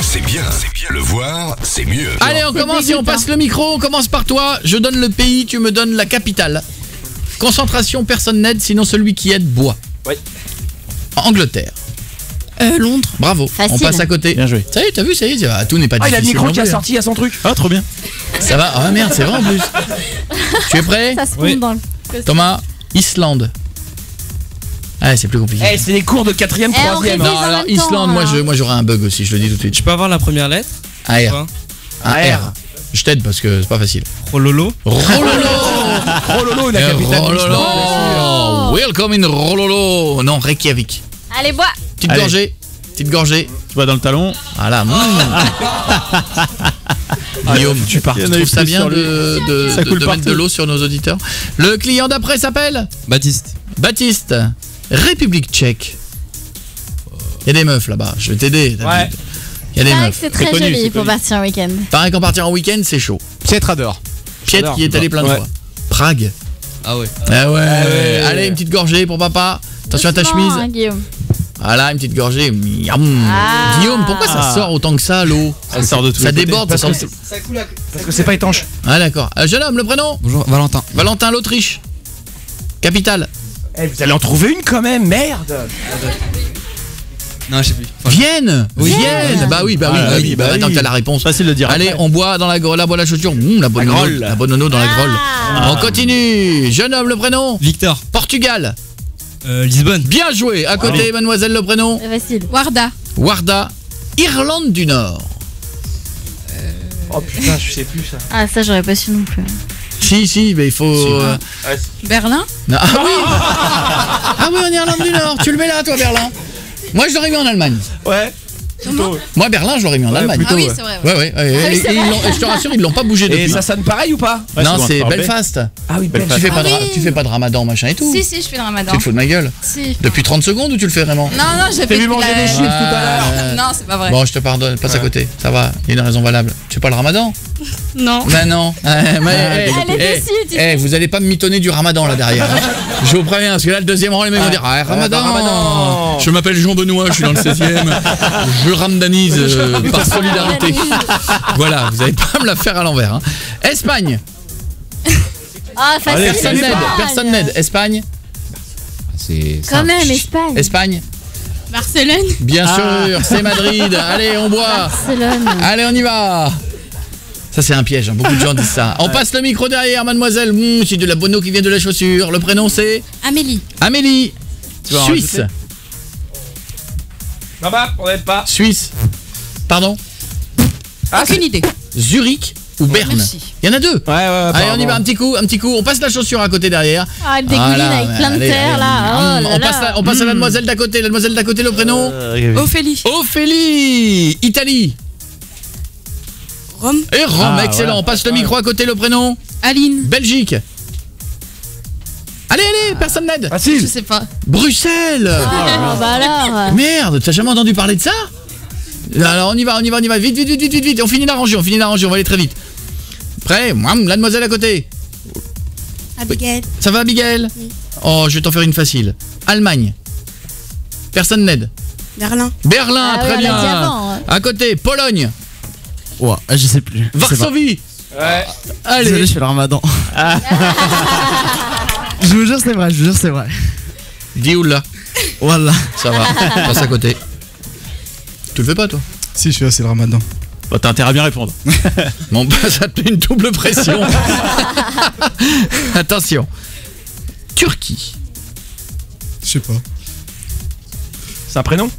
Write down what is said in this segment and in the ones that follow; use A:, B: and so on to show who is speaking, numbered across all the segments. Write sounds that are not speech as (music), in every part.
A: C'est bien, c'est bien. Le voir, c'est mieux.
B: Allez, on commence et on passe le micro. On commence par toi. Je donne le pays, tu me donnes la capitale. Concentration, personne n'aide, sinon celui qui aide boit.
C: Oui.
B: Angleterre.
D: Euh, Londres.
B: Bravo.
E: Facile.
B: On passe à côté.
C: Bien joué.
B: Ça y est, t'as vu, ça y est, ah, tout n'est pas
C: Ah, il a le
B: difficile.
C: micro qui a
B: plus, hein.
C: sorti à son truc.
F: Ah, trop bien.
B: Ça va Ah merde, c'est vrai en plus. (laughs) tu es prêt
E: Ça se
F: Oui.
E: fond dans le...
B: Thomas, Islande. Ah, c'est plus compliqué.
C: Eh, c'est des cours de 4ème,
E: Eh, on
C: 3ème.
E: révise.
B: non, alors Islande, moi je moi j'aurais un bug aussi, je le dis tout de suite.
F: Je peux avoir la première lettre
B: Un R.
F: Quoi
B: Un
C: Un
B: R. Je t'aide parce que c'est pas facile.
F: Rololo
B: Rololo (laughs)
C: Rololo, la
B: Eh,
C: capitale.
B: Rololo Welcome in Rololo Non, Reykjavik.
E: Allez, bois
B: Petite
F: Allez.
B: gorgée. Petite gorgée.
F: Tu vas dans le talon.
B: Voilà. mmh. (laughs) Guillaume, tu pars. Tu trouves ça bien de, de,
F: Ça
B: de- de mettre de l'eau sur nos auditeurs? Le client d'après s'appelle?
F: Baptiste.
B: Baptiste. République tchèque. Il y a des meufs là-bas, je vais t'aider.
C: Ouais.
B: Il y a des
E: que
B: meufs.
E: c'est très
F: connu,
E: joli pour
F: connu.
E: partir en week-end.
B: Pareil qu'en partir en week-end, c'est chaud.
F: Pietrador.
B: Piet qui est allé plein de
C: Ouais.
B: fois. Prague.
F: Ah ouais.
B: Ah ouais.
C: ouais.
B: Allez, une petite gorgée pour papa. Attention à ta chemise.
E: hein, Guillaume.
B: Voilà, une petite gorgée. Miam.
E: Ah.
B: Guillaume, pourquoi ça
F: Ah.
B: sort autant que ça, l'eau?
F: Elle sort de tous
B: Ça déborde, ça
C: Parce
B: sort...
C: que Parce que c'est pas étanche.
B: Ah d'accord. Euh, jeune homme, le prénom?
F: Bonjour, Valentin.
B: Valentin, l'Autriche. Capitale.
C: Eh, vous allez en trouver une quand même, merde.
F: Non, je sais plus.
B: Vienne
F: Oui.
B: Vienne Bah oui, bah oui,
F: Ah,
B: bah
F: oui,
B: oui, bah
C: bah
B: attends,
C: oui.
B: t'as la réponse.
F: Facile de dire.
B: Allez,
F: après.
B: on boit dans la, gro- la boîte à la chaussure. Mmh, la bonne
C: La
B: nono,
C: grolle.
B: la bonne nono dans la grolle.
E: Ah.
B: On continue. Jeune homme, le prénom
F: Victor.
B: Portugal.
F: Euh, Lisbonne.
B: Bien joué. À côté, mademoiselle, le prénom
E: C'est facile.
D: Warda.
B: Warda. Irlande du Nord.
C: Oh putain, je sais plus ça.
E: Ah, ça, j'aurais pas su non plus.
B: Si, si, mais il faut. euh,
D: Berlin.
B: non, Ah oui (laughs) Ah oui, en Irlande du Nord. Tu le mets là, toi, Berlin Moi, je l'aurais mis en Allemagne.
C: Ouais. Plutôt.
B: Moi, Berlin, je l'aurais mis en Allemagne.
D: Ah oui,
C: ouais.
D: c'est vrai.
B: Ouais, ouais. ouais,
E: Ah oui,
B: et- et ils l'ont- et je te rassure, ils l'ont pas bougé
C: Et
B: depuis.
C: ça sonne pareil ou pas
F: Ouais,
B: non, c'est Belfast.
C: Ah oui,
B: Tu
C: Belfast.
B: fais, pas de,
D: Ah
B: ra-
D: oui.
B: tu fais pas de ramadan, machin et tout
D: Si, si, je fais le ramadan.
B: Tu te fous de ma gueule
D: Si.
B: Depuis 30 secondes ou tu le fais vraiment
D: Non, non, j'ai fait
C: vu manger
D: la-
C: des chips tout à l'heure
D: Non, c'est pas vrai.
B: Bon, je te pardonne, passe à côté, ça va, il y a une raison valable. Tu fais pas le ramadan (laughs)
D: Non.
B: Ben non. (laughs) Eh, mais, eh, eh, eh, vous allez pas me mitonner du ramadan là derrière. hein. Je vous préviens, parce que là, le deuxième rang, les mecs vont dire Ah, ramadan,
C: bah, ramadan.
B: Je m'appelle Jean-Benoît, je suis dans le 16 e (laughs) Je ramadanise euh, (laughs) par solidarité. voilà, vous allez pas me la faire à l'envers. hein. Espagne, (laughs)
E: Ah, facile.
B: personne n'aide,
E: Espagne.
B: personne n'aide. Espagne,
F: C'est.
E: Quand même, Espagne.
B: Espagne,
D: Barcelone.
B: bien sûr, c'est Madrid. (laughs) Allez, on boit.
E: Barcelone.
B: Allez, on y va Ça c'est un piège, hein, beaucoup de gens disent ça. On passe le micro derrière, mademoiselle. Mmh, c'est de la bono qui vient de la chaussure. Le prénom c'est
D: Amélie.
B: Amélie. Suisse.
C: Non bah, on n'aide pas.
B: Suisse. Pardon
C: Ah,
D: Aucune idée.
B: Zurich ou Berne
D: Merci.
B: Il y en a deux.
C: Ouais, ouais, ouais.
B: Allez, on y va, un petit coup, un petit coup. On passe la chaussure à côté derrière.
E: Ah, elle dégouline avec plein de
B: allez,
E: terre
B: allez.
E: là. Oh là
B: on, passe
E: là.
B: la- on passe à la demoiselle d'à côté. La demoiselle d'à côté, le prénom
D: Ophélie.
B: Ophélie. Italie.
D: Rome.
B: Et Rome,
C: Ah,
B: excellent. On passe le micro à côté, le prénom
D: Aline.
B: Belgique. Personne n'aide.
D: Je
C: Facile.
D: sais pas.
B: Bruxelles.
E: Ah, bah alors.
B: Merde, t'as jamais entendu parler de ça? Alors on y va, on y va, on y va, vite, vite, vite, vite, vite, vite, on finit la rangée, on finit la rangée, on va aller très vite. Prêt? La demoiselle à côté.
D: Abigail.
B: Ça va, Abigail? Oh, je vais t'en faire une facile. Allemagne. Personne n'aide.
D: Berlin.
B: Berlin,
E: Ah oui,
B: très bien.
E: avant, ouais.
B: À côté, Pologne.
F: Ouah, je sais plus. Je sais pas.
B: Varsovie.
C: Ouais.
B: Allez.
F: Désolé, je fais le ramadan. (laughs) je vous jure, c'est vrai, je vous jure, c'est vrai.
B: Dioula.
F: Voilà.
B: Ça va. Passe à côté. Tu le fais pas, toi?
F: Si, je suis là, c'est le ramadan. Bah, t'as intérêt à bien répondre. (laughs)
B: Bon, bah, ça te met une double pression. (laughs) Attention. Turquie.
F: Je sais pas.
C: C'est un prénom?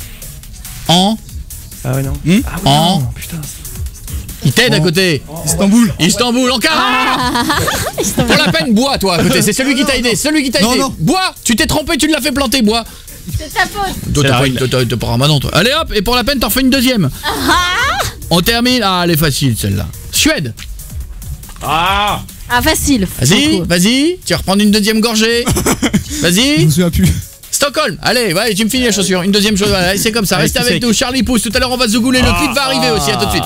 B: En.
C: Ah ouais, non.
F: Hmm
C: ah oui,
B: En.
C: non, putain.
B: Il t'aide à côté.
F: Istanbul.
B: Istanbul, Ankara (laughs) Pour la peine, bois toi à côté, c'est celui qui t'a aidé, celui qui t'a aidé.
F: non.
B: Bois, tu t'es trompé, tu l'as fait planter, bois.
E: C'est ta faute.
B: Toi
F: la
B: pas, une-
F: règle.
B: toi, t'as- t'as pas ramadan toi. Allez hop, et pour la peine t'en refais une deuxième. On termine, ah elle est facile celle-là. Suède,
C: Ah
E: Ah, facile.
B: vas-y, vas-y, tu vas reprendre une deuxième gorgée. (laughs) Vas-y.
F: me souviens plus.
B: Stockholm, allez, ouais, tu me finis la chaussure. Une deuxième chose, voilà, c'est comme ça,
C: qui
B: avec nous. Charlie pousse, tout à l'heure on va zougoulé, le clip va arriver aussi, à tout de suite.